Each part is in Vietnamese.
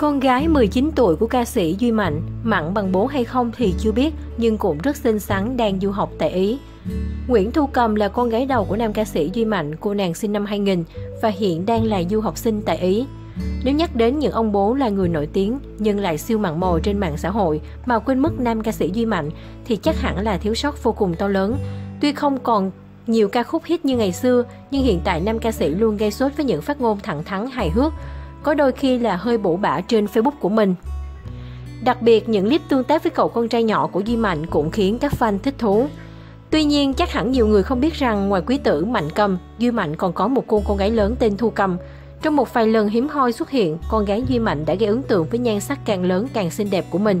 Con gái 19 tuổi của ca sĩ Duy Mạnh, mặn bằng bố hay không thì chưa biết, nhưng cũng rất xinh xắn đang du học tại Ý. Nguyễn Thu Cầm là con gái đầu của nam ca sĩ Duy Mạnh, cô nàng sinh năm 2000 và hiện đang là du học sinh tại Ý. Nếu nhắc đến những ông bố là người nổi tiếng nhưng lại siêu mặn mò trên mạng xã hội mà quên mất nam ca sĩ Duy Mạnh thì chắc hẳn là thiếu sót vô cùng to lớn. Tuy không còn nhiều ca khúc hit như ngày xưa, nhưng hiện tại nam ca sĩ luôn gây sốt với những phát ngôn thẳng thắn hài hước, có đôi khi là hơi bổ bả trên Facebook của mình. Đặc biệt, những clip tương tác với cậu con trai nhỏ của Duy Mạnh cũng khiến các fan thích thú. Tuy nhiên, chắc hẳn nhiều người không biết rằng ngoài quý tử Mạnh Cầm, Duy Mạnh còn có một cô con gái lớn tên Thu Cầm. Trong một vài lần hiếm hoi xuất hiện, con gái Duy Mạnh đã gây ấn tượng với nhan sắc càng lớn càng xinh đẹp của mình.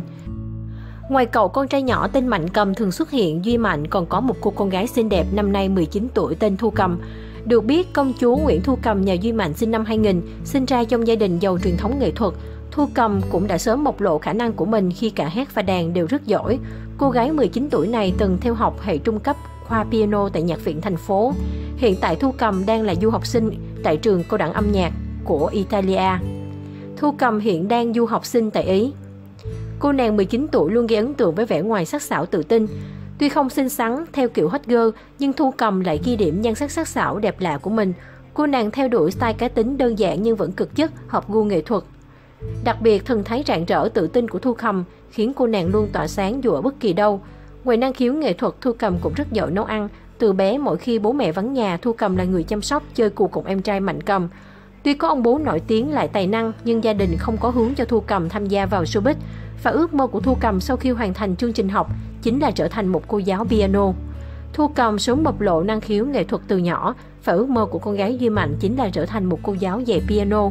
Ngoài cậu con trai nhỏ tên Mạnh Cầm thường xuất hiện, Duy Mạnh còn có một cô con gái xinh đẹp năm nay 19 tuổi tên Thu Cầm. Được biết, công chúa Nguyễn Thu Cầm nhà Duy Mạnh sinh năm 2000, sinh ra trong gia đình giàu truyền thống nghệ thuật. Thu Cầm cũng đã sớm bộc lộ khả năng của mình khi cả hát và đàn đều rất giỏi. Cô gái 19 tuổi này từng theo học hệ trung cấp khoa piano tại Nhạc viện thành phố. Hiện tại Thu Cầm đang là du học sinh tại trường cao đẳng âm nhạc của Italia. Thu Cầm hiện đang du học sinh tại Ý. Cô nàng 19 tuổi luôn gây ấn tượng với vẻ ngoài sắc sảo tự tin. Tuy không xinh xắn theo kiểu hot girl, nhưng Thu Cầm lại ghi điểm nhan sắc sắc sảo đẹp lạ của mình. Cô nàng theo đuổi style cá tính đơn giản nhưng vẫn cực chất, hợp gu nghệ thuật. Đặc biệt, thần thái rạng rỡ tự tin của Thu Cầm khiến cô nàng luôn tỏa sáng dù ở bất kỳ đâu. Ngoài năng khiếu nghệ thuật, Thu Cầm cũng rất giỏi nấu ăn. Từ bé, mỗi khi bố mẹ vắng nhà, Thu Cầm là người chăm sóc, chơi cù cùng em trai Mạnh Cầm. Tuy có ông bố nổi tiếng lại tài năng, nhưng gia đình không có hướng cho Thu Cầm tham gia vào showbiz. Và ước mơ của Thu Cầm sau khi hoàn thành chương trình học chính là trở thành một cô giáo piano. Thu Cầm sớm bộc lộ năng khiếu nghệ thuật từ nhỏ và ước mơ của con gái Duy Mạnh chính là trở thành một cô giáo dạy piano.